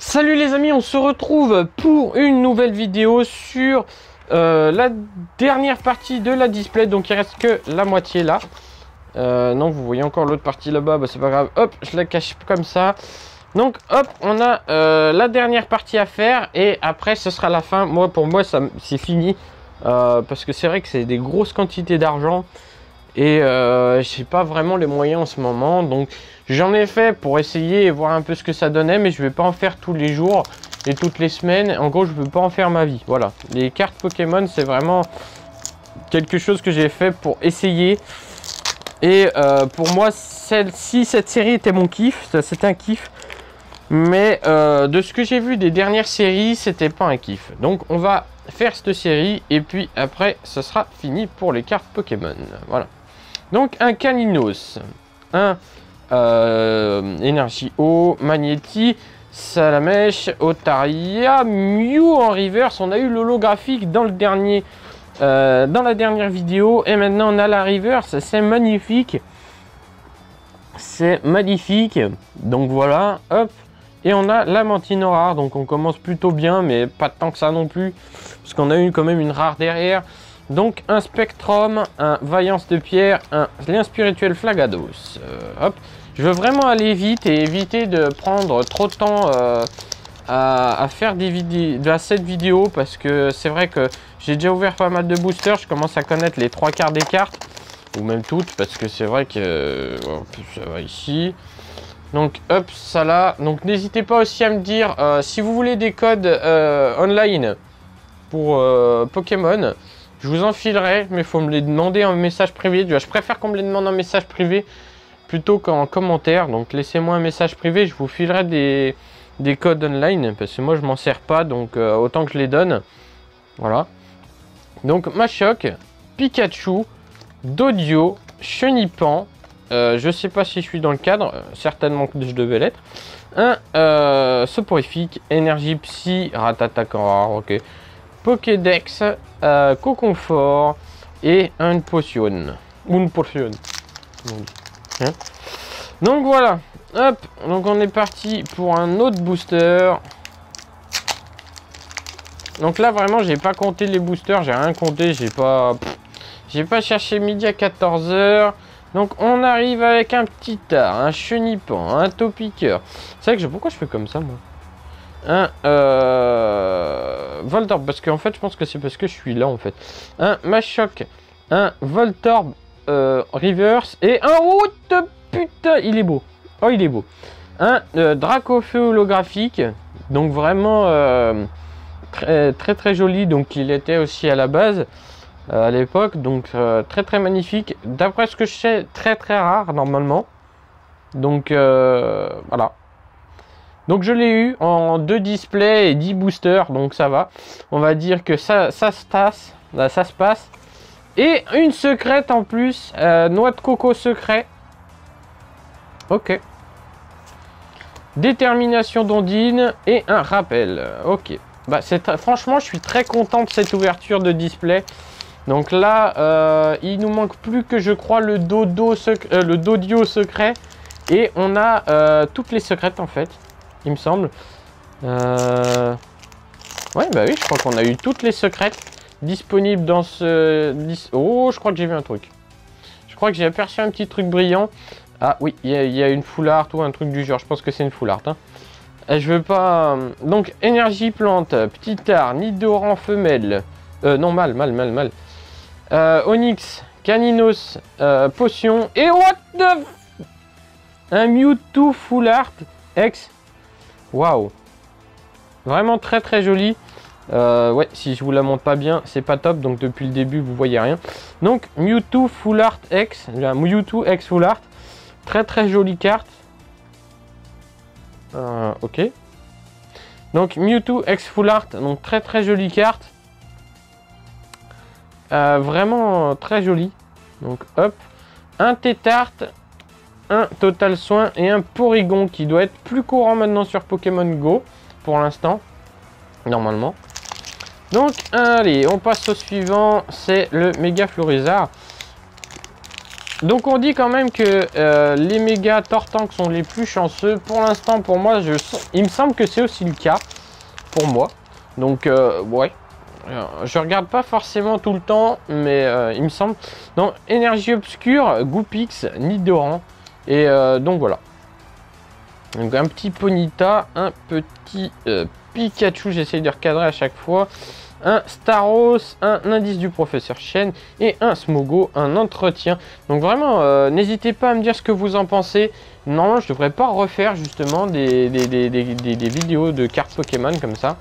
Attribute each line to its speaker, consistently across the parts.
Speaker 1: Salut les amis, on se retrouve pour une nouvelle vidéo sur euh, la dernière partie de la display. Donc il reste que la moitié là. Euh, non, vous voyez encore l'autre partie là-bas, bah, c'est pas grave. Hop, je la cache comme ça. Donc hop, on a euh, la dernière partie à faire et après ce sera la fin. Moi, pour moi, c'est fini parce que c'est vrai que c'est des grosses quantités d'argent et euh, j'ai pas vraiment les moyens en ce moment donc j'en ai fait pour essayer et voir un peu ce que ça donnait mais je vais pas en faire tous les jours et toutes les semaines. En gros je veux pas en faire ma vie voilà. Les cartes Pokémon c'est vraiment quelque chose que j'ai fait pour essayer. Et euh, pour moi celle-ci cette série était mon kiff c'était un kiff. Mais euh, de ce que j'ai vu des dernières séries c'était pas un kiff. Donc on va faire cette série et puis après ce sera fini pour les cartes Pokémon. Voilà donc un Caninos, un euh, Énergie Magnéti, Salamèche, Otaria, Mew en reverse. On a eu l'holographique dans le dernier, euh, dans la dernière vidéo. Et maintenant on a la reverse. C'est magnifique. C'est magnifique. Donc voilà, hop. Et on a la mantine rare. Donc on commence plutôt bien, mais pas tant que ça non plus. Parce qu'on a eu quand même une rare derrière. Donc un Spectrum, un Vaillance de Pierre, un Lien Spirituel Flagados. Euh, hop. Je veux vraiment aller vite et éviter de prendre trop de temps euh, à, faire des vidéos, de cette vidéo parce que c'est vrai que j'ai déjà ouvert pas mal de boosters. Je commence à connaître les trois quarts des cartes ou même toutes parce que c'est vrai que plus ça va ici. Donc hop, ça là. Donc n'hésitez pas aussi à me dire euh, si vous voulez des codes online pour Pokémon. Je vous en filerai, mais il faut me les demander en message privé. Je préfère qu'on me les demande en message privé plutôt qu'en commentaire. Donc laissez-moi un message privé, je vous filerai des, des codes online. Parce que moi je m'en sers pas, donc euh, autant que je les donne. Voilà. Donc Machoc, Pikachu, Dodio, Chenipan. Euh, je sais pas si je suis dans le cadre, euh, certainement que je devais l'être. Un euh, soporifique, énergie psy, ratata ok. Pokédex, euh, Coconfort et une potion. Une potion. Hein donc voilà. Hop. Donc on est parti pour un autre booster. Donc là vraiment j'ai pas compté les boosters, j'ai rien compté, j'ai pas j'ai pas cherché midi à 14h. Donc on arrive avec un petit art, un chenipan, un topiqueur. C'est vrai que je pourquoi je fais comme ça moi? Un euh, Voltorb, parce qu'en fait, je pense que c'est parce que je suis là, en fait. Un Machoc, un Voltorb euh, Reverse, et un... Oh, putain, il est beau. Oh, il est beau. Un euh, Dracofeu holographique, donc vraiment euh, très, très, très joli, donc il était aussi à la base euh, à l'époque, donc très, très magnifique. D'après ce que je sais, très, très rare, normalement. Donc, voilà. Donc je l'ai eu en deux displays et 10 boosters, donc ça va. On va dire que ça, se passe, ça se passe. Et une secrète en plus, euh, noix de coco secret. Ok. Détermination d'ondine et un rappel. Ok. Bah, franchement, je suis très content de cette ouverture de display. Donc là, euh, il nous manque plus que je crois le dodo euh, secret. Et on a toutes les secrètes en fait il me semble. Euh... Ouais, bah oui, je crois qu'on a eu toutes les secrètes disponibles dans ce... Oh, je crois que j'ai vu un truc. Je crois que j'ai aperçu un petit truc brillant. Ah oui, il y, a une full art ou un truc du genre. Je pense que c'est une full art. Hein. Je veux pas... Donc, énergie plante, petit art, nid d'oran femelle. Euh, non, mal, mal, mal, mal. Euh, Onyx, Caninos, euh, potion. Et what the... Un Mewtwo full art. Ex Waouh Vraiment très très joli. Euh, ouais, si je vous la montre pas bien, c'est pas top. Donc depuis le début, vous voyez rien. Donc Mewtwo Full Art X. Mewtwo X Full Art. Très très jolie carte. Euh, ok. Donc Mewtwo X Full Art. Donc très très jolie carte. Euh, vraiment très jolie. Donc hop. Un Tétart un Total Soin et un Porygon qui doit être plus courant maintenant sur Pokémon Go pour l'instant, normalement. Donc, allez, on passe au suivant, c'est le Méga Florizard. Donc on dit quand même que euh, les méga Tortanks sont les plus chanceux. Pour l'instant, pour moi, je, il me semble que c'est aussi le cas pour moi. Donc euh, ouais, je regarde pas forcément tout le temps, mais il me semble. Non, énergie obscure, Goopix, Nidoran. Et donc voilà. Donc un petit Ponita, un petit Pikachu, j'essaye de recadrer à chaque fois un Staros, un indice du professeur Chen et un Smogo, un entretien. Donc vraiment, euh, n'hésitez pas à me dire ce que vous en pensez. Non, je devrais pas refaire justement des, vidéos de cartes Pokémon comme ça.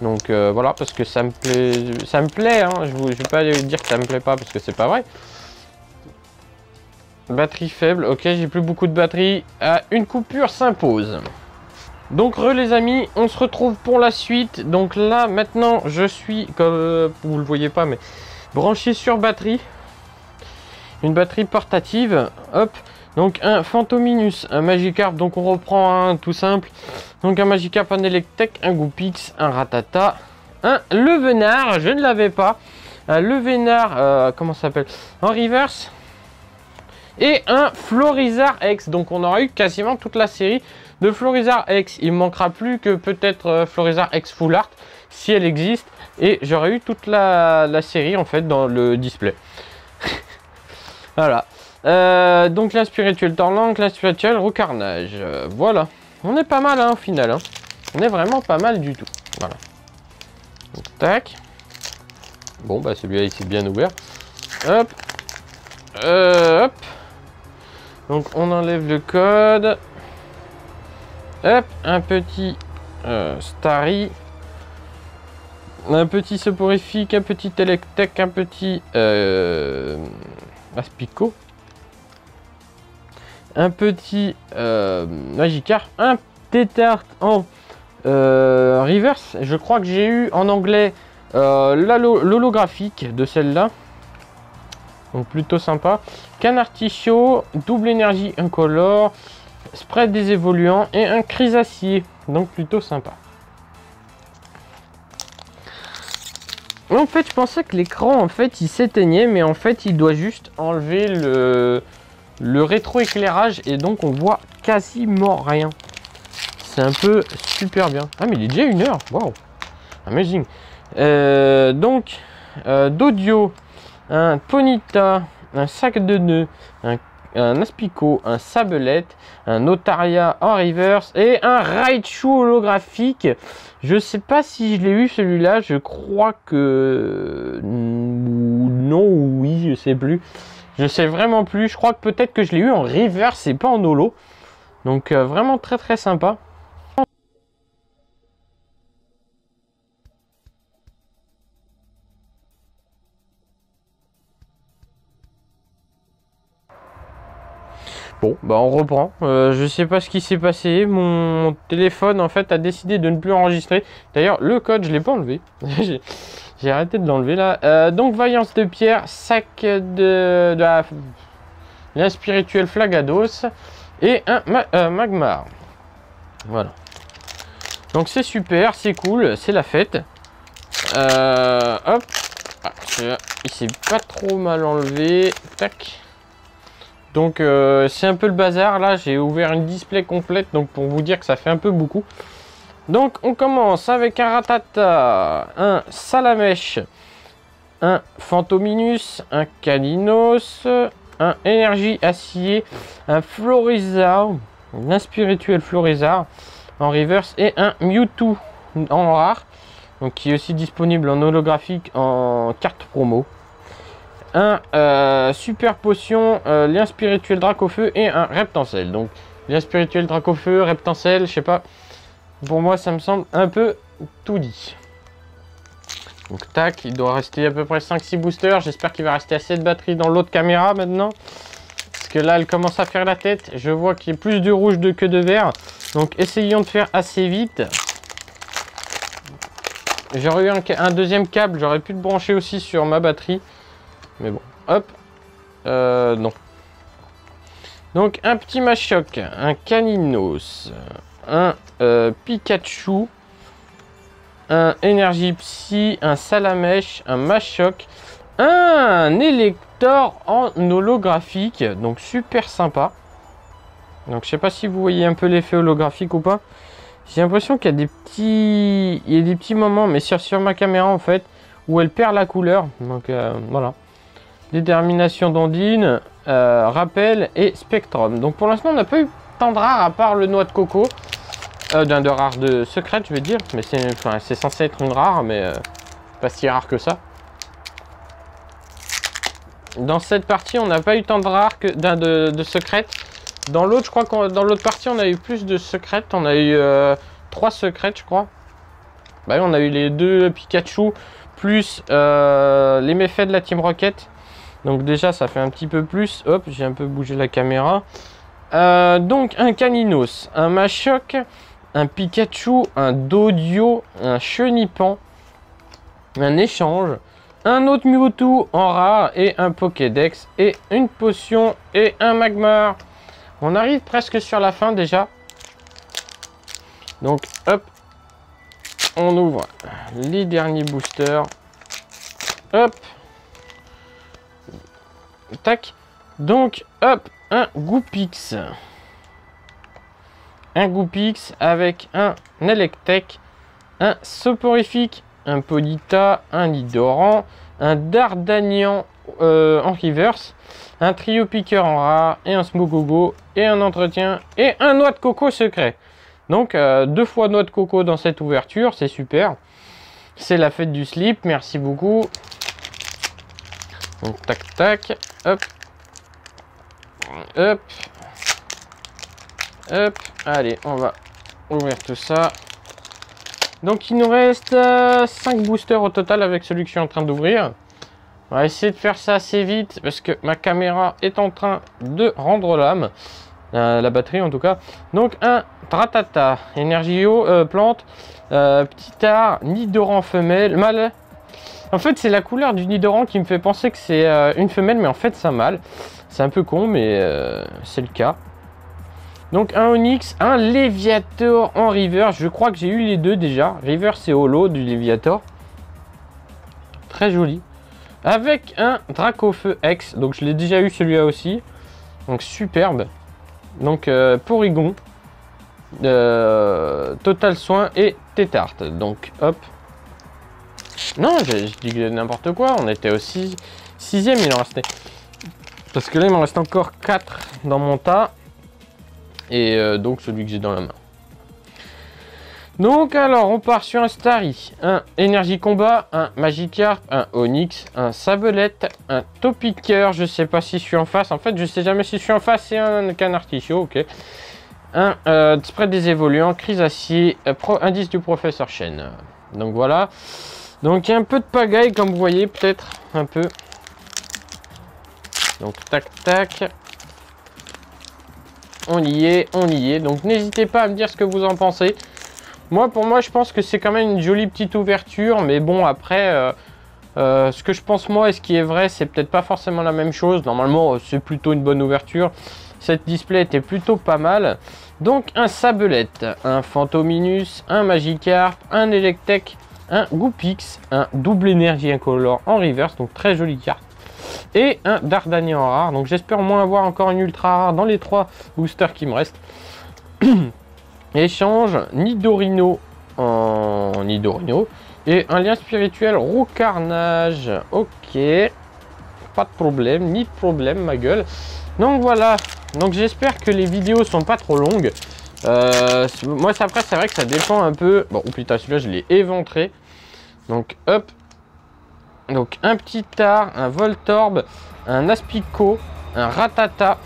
Speaker 1: Donc euh, voilà, parce que ça me plaît, ça me plaît. Hein. Je, ne vais pas dire que ça me plaît pas parce que c'est pas vrai. Batterie faible, ok, j'ai plus beaucoup de batterie. Ah, une coupure s'impose. Donc re les amis, on se retrouve pour la suite. Donc là maintenant je suis, comme euh, vous le voyez pas mais branché sur batterie. Une batterie portative. Hop. Donc un Phantominus, un Magikarp. Donc on reprend un tout simple. Donc un Magikarp, un Electek, un Goopix, un Ratata, un Levenard. Je ne l'avais pas. Un Levenard, euh, comment ça s'appelle? En reverse. Et un Florizard X. Donc on aura eu quasiment toute la série de Florizard X. Il manquera plus que peut-être euh, Florizard X Full Art, si elle existe. Et j'aurais eu toute la, série, en fait, dans le display. voilà. Euh, donc la spirituelle Torlang, la spirituelle Roucarnage. Euh, voilà. On est pas mal, hein, au final. Hein. On est vraiment pas mal du tout. Voilà. Donc, tac. Bon, bah celui-là, il s'est bien ouvert. Hop. hop. Donc, on enlève le code. Hop, un petit euh, Starry. Un petit soporifique, un petit Electek, un petit euh, Aspico. Un petit euh, Magikarp. Un Tétart en euh, reverse. Je crois que j'ai eu en anglais l'holographique de celle-là. Donc plutôt sympa. Canard double énergie incolore spread des évoluants et un crisacier. Donc plutôt sympa. En fait, je pensais que l'écran, en fait, il s'éteignait, mais en fait, il doit juste enlever le, le rétroéclairage et donc on voit quasiment rien. C'est un peu super bien. Ah, mais il est déjà une heure. Wow, amazing. Euh, donc, euh, d'audio, un Ponita, un sac de nœuds, un Aspico, un Sabelette, un Notaria en reverse et un Raichu holographique. Je sais pas si je l'ai eu celui-là, je crois que non ou oui, je sais plus. Je sais vraiment plus, je crois que peut-être que je l'ai eu en reverse et pas en holo. Donc euh, vraiment très très sympa. Bon, bah on reprend. Euh, je sais pas ce qui s'est passé. Mon téléphone, en fait, a décidé de ne plus enregistrer. D'ailleurs, le code, je l'ai pas enlevé. J'ai arrêté de l'enlever là. Euh, donc, vaillance de pierre, sac de, la, spirituelle flagados et un euh, magmar. Voilà. Donc, c'est super, c'est cool, c'est la fête. hop. Ah, il s'est pas trop mal enlevé. Tac. Donc euh, c'est un peu le bazar là, j'ai ouvert une display complète donc pour vous dire que ça fait un peu beaucoup. Donc on commence avec un Ratata, un Salamèche, un Phantominus, un Caninos, un Énergie Acier, un Florizard, un Spirituel Florizard en reverse et un Mewtwo en rare, qui est aussi disponible en holographique en carte promo un euh, super potion, euh, lien spirituel Dracofeu et un Reptancel. Donc, lien spirituel Dracofeu, Reptancel, je sais pas. Pour moi, ça me semble un peu tout dit. Donc, tac, il doit rester à peu près 5-6 boosters. J'espère qu'il va rester assez de batterie dans l'autre caméra maintenant. Parce que là, elle commence à faire la tête. Je vois qu'il y a plus de rouge que de vert. Donc, essayons de faire assez vite. J'aurais eu un, un, deuxième câble. J'aurais pu le brancher aussi sur ma batterie. Mais bon, hop. Euh, non. Donc, un petit Machoc, un Caninos, un euh, Pikachu, un Energy Psy, un Salamèche, un Machoc, un électeur en holographique, donc super sympa. Donc je sais pas si vous voyez un peu l'effet holographique ou pas. J'ai l'impression qu'il y a des petits, il y a des petits moments, mais sur, sur ma caméra en fait, où elle perd la couleur. Donc euh, voilà. Détermination d'ondine, euh, rappel et spectrum. Donc pour l'instant on n'a pas eu tant de rares à part le noix de coco. Euh, d'un de rare de secrète je vais dire. Mais c'est censé être une rare, mais euh, pas si rare que ça. Dans cette partie on n'a pas eu tant de rares que d'un de, de secrète. Dans l'autre, je crois que dans l'autre partie, on a eu plus de secrètes. On a eu trois secrètes, je crois. Bah on a eu les deux Pikachu, plus les méfaits de la Team Rocket. Donc déjà, ça fait un petit peu plus. Hop, j'ai un peu bougé la caméra. Euh, donc un Caninos, un Machoc, un Pikachu, un Dodio, un Chenipan, un échange, un autre Mewtwo en rare et un Pokédex et une potion et un Magmar. On arrive presque sur la fin déjà. Donc hop, on ouvre les derniers boosters. Hop. Tac. Donc hop, un Goopix. Un Goopix avec un Electek, un Soporifique, un Podita, un Nidoran, un Dardanian euh, en reverse, un trio piqueur en rare et un Smogogo et un entretien et un noix de coco secret. Donc euh, deux fois noix de coco dans cette ouverture, c'est super. C'est la fête du slip, merci beaucoup. Donc tac tac, hop, hop, hop. Allez, on va ouvrir tout ça. Donc il nous reste 5 euh, boosters au total avec celui que je suis en train d'ouvrir. On va essayer de faire ça assez vite parce que ma caméra est en train de rendre l'âme. Euh, la batterie en tout cas. Donc un Tratata, énergie eau, euh, plante, petit art, Nidoran femelle, mâle. En fait c'est la couleur du Nidoran qui me fait penser que c'est une femelle mais en fait c'est un mâle. C'est un peu con mais c'est le cas. Donc un Onyx, un Léviator en River. Je crois que j'ai eu les deux déjà. River c'est holo du Léviator. Très joli. Avec un Dracofeu X. Donc je l'ai déjà eu celui-là aussi. Donc superbe. Donc euh, Porygon. Euh, Total Soin et Tétarte. Donc hop. Non, je, dis n'importe quoi. On était aussi 6 sixième il en restait. Parce que là il m'en reste encore 4 dans mon tas. Et euh, donc celui que j'ai dans la main. Donc alors, on part sur un Starry, un Énergie Combat, un Magikarp, un Onyx, un Sabelette, un Topiqueur, je sais pas si je suis en face, en fait je sais jamais si je suis en face, c'est un Canartichaud, ok. Un euh, Spread des évoluants, Crise euh, Indice du Professeur Chen. Donc voilà. Donc il y a un peu de pagaille comme vous voyez, peut-être un peu. Donc tac tac. On y est, on y est. Donc n'hésitez pas à me dire ce que vous en pensez. Moi, pour moi, je pense que c'est quand même une jolie petite ouverture. Mais bon, après, euh, euh, ce que je pense moi et ce qui est vrai, c'est peut-être pas forcément la même chose. Normalement, euh, c'est plutôt une bonne ouverture. Cette display était plutôt pas mal. Donc, un Sabelette, un Phantominus, un Magikarp, un Electek, un Goopix, un double énergie incolore en reverse. Donc, très jolie carte. Et un Dardanian rare. Donc, j'espère au moins avoir encore une ultra rare dans les trois boosters qui me restent. Échange Nidorino en Nidorino. Et un lien spirituel Roucarnage. Ok. Pas de problème, ni de problème, ma gueule. Donc voilà. Donc j'espère que les vidéos sont pas trop longues. Euh, moi, après, c'est vrai que ça dépend un peu. Bon, oh putain, celui-là, je l'ai éventré. Donc, hop. Donc, un petit tar, un Voltorb, un Aspico, un Ratata.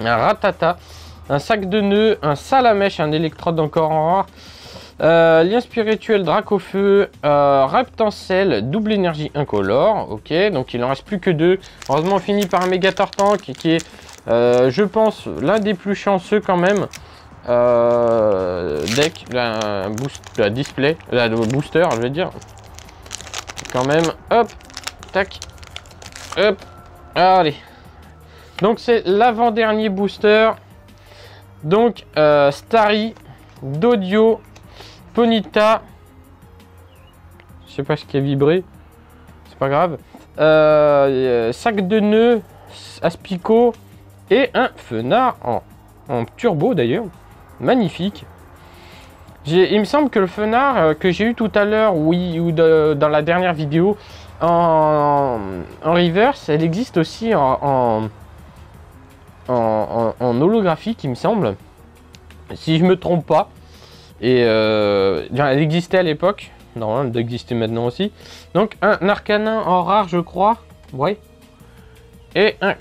Speaker 1: Un Ratata un sac de nœuds, un salamèche, un électrode encore en rare, euh, lien spirituel Dracofeu, euh, Raptancel, double énergie incolore, ok, donc il en reste plus que deux. Heureusement on finit par un méga Tank qui est, euh, je pense, l'un des plus chanceux quand même. Euh, deck, la, display, la booster, je vais dire. Quand même, hop, tac, hop, allez. Donc c'est l'avant-dernier booster. Donc, euh, Starry, Dodio, Ponita. Je sais pas ce qui a vibré. c'est pas grave. Sac de nœuds, aspicot et un fenard en, turbo d'ailleurs. Magnifique. Il me semble que le fenard euh, que j'ai eu tout à l'heure, oui, ou dans la dernière vidéo, en, reverse, elle existe aussi en, holographique, il me semble. Si je me trompe pas. Et euh, elle existait à l'époque. Normalement, elle doit maintenant aussi. Donc, un arcanin en rare, je crois. Ouais. Et un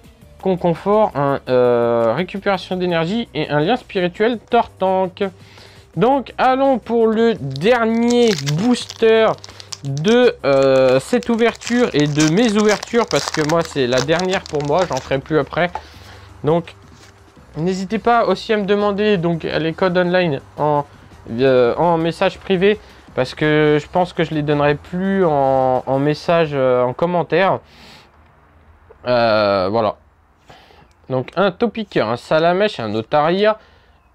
Speaker 1: confort, un euh, récupération d'énergie et un lien spirituel Tortank. Donc, allons pour le dernier booster de euh, cette ouverture et de mes ouvertures parce que moi, c'est la dernière pour moi. J'en ferai plus après. Donc, n'hésitez pas aussi à me demander donc les codes online en, euh, message privé parce que je pense que je les donnerai plus en, message en commentaire. Voilà. Donc un Topiqueur, un Salamèche, un Otaria,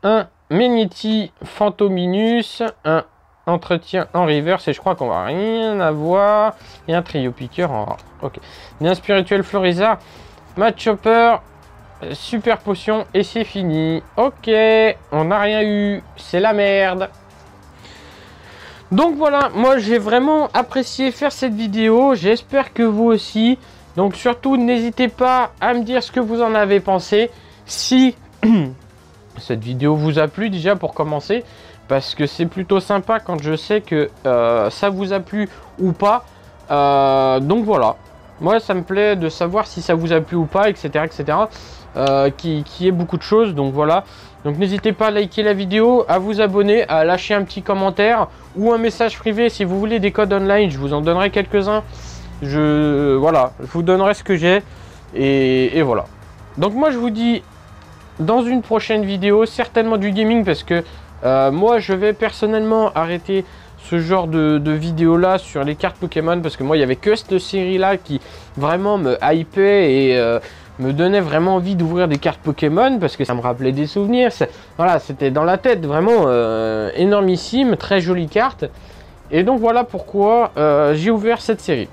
Speaker 1: un Meniti Phantominus, un entretien en reverse et je crois qu'on va rien avoir. Et un trio piqueur en Ok. un spirituel Florizard, Match Chopper, super potion et c'est fini. Ok, on n'a rien eu. C'est la merde. Donc voilà, moi j'ai vraiment apprécié faire cette vidéo. J'espère que vous aussi. Donc surtout, n'hésitez pas à me dire ce que vous en avez pensé. Si cette vidéo vous a plu déjà pour commencer. Parce que c'est plutôt sympa quand je sais que euh, ça vous a plu ou pas. Euh, donc voilà. Moi ça me plaît de savoir si ça vous a plu ou pas, etc. etc. Euh, qui, qui est beaucoup de choses. Donc voilà. Donc n'hésitez pas à liker la vidéo, à vous abonner, à lâcher un petit commentaire ou un message privé si vous voulez des codes online. Je vous en donnerai quelques-uns. Je vous donnerai ce que j'ai et, voilà. Donc moi je vous dis dans une prochaine vidéo, certainement du gaming parce que euh, moi je vais personnellement arrêter ce genre de, vidéo là sur les cartes Pokémon parce que moi il y avait que cette série là qui vraiment me hypait et euh, me donnait vraiment envie d'ouvrir des cartes Pokémon parce que ça me rappelait des souvenirs. Voilà, c'était dans la tête vraiment euh, énormissime, très jolie carte. Et donc voilà pourquoi j'ai ouvert cette série.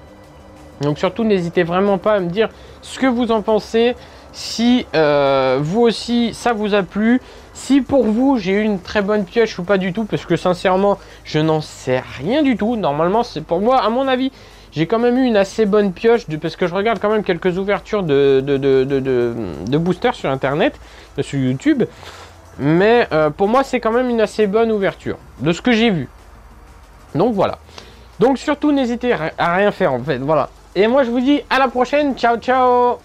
Speaker 1: Donc surtout n'hésitez vraiment pas à me dire ce que vous en pensez, si euh, vous aussi ça vous a plu, si pour vous j'ai eu une très bonne pioche ou pas du tout, parce que sincèrement je n'en sais rien du tout. Normalement c'est pour moi à mon avis j'ai quand même eu une assez bonne pioche parce que je regarde quand même quelques ouvertures de, boosters sur internet, euh, sur YouTube. Mais euh, pour moi, c'est quand même une assez bonne ouverture de ce que j'ai vu. Donc voilà. Donc surtout, n'hésitez à rien faire en fait. Voilà. Et moi, je vous dis à la prochaine. Ciao, ciao